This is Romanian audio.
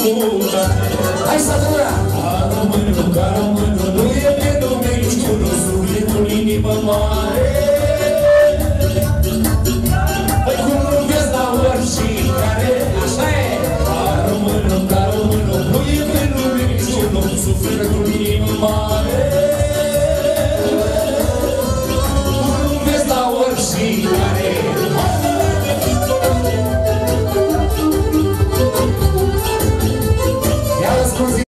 Hai să dura! Ca românul, ca românul, nu e pe domeniul, știu, nu sufletul, inimă mare.